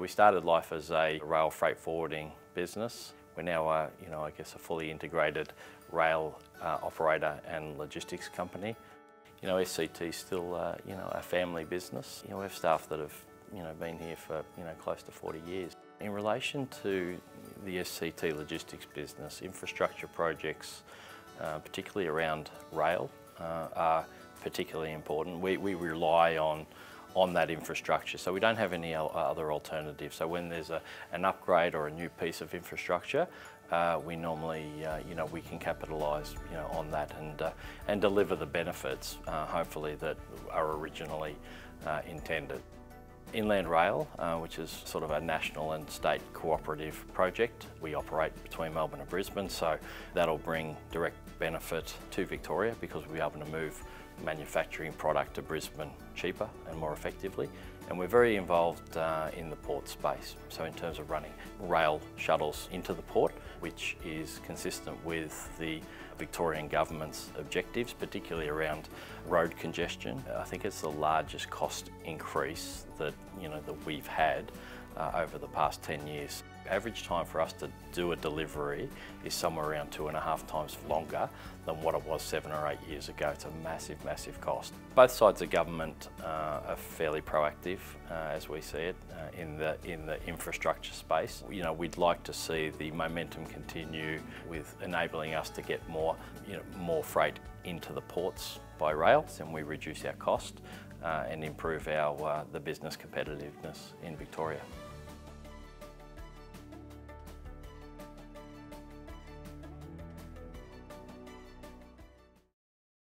We started life as a rail freight forwarding business. We're now, you know, I guess a fully integrated rail uh, operator and logistics company. You know, SCT is still, uh, you know, a family business. You know, we have staff that have, you know, been here for, you know, close to 40 years. In relation to the SCT Logistics business, infrastructure projects, uh, particularly around rail, uh, are particularly important. We, we rely on on that infrastructure. So we don't have any other alternatives. So when there's a, an upgrade or a new piece of infrastructure, uh, we normally, uh, you know, we can capitalise, you know, on that and uh, and deliver the benefits, uh, hopefully that are originally uh, intended. Inland Rail, uh, which is sort of a national and state cooperative project. We operate between Melbourne and Brisbane, so that'll bring direct benefit to Victoria because we'll be able to move manufacturing product to Brisbane cheaper and more effectively. And we're very involved uh, in the port space. So in terms of running rail shuttles into the port, which is consistent with the Victorian government's objectives, particularly around road congestion. I think it's the largest cost increase that, you know, that we've had uh, over the past 10 years. Average time for us to do a delivery is somewhere around two and a half times longer than what it was seven or eight years ago. It's a massive, massive cost. Both sides of government uh, are fairly proactive, uh, as we see it, uh, in the in the infrastructure space. You know, we'd like to see the momentum continue with enabling us to get more, you know, more freight into the ports by rail, and we reduce our cost uh, and improve our uh, the business competitiveness in Victoria.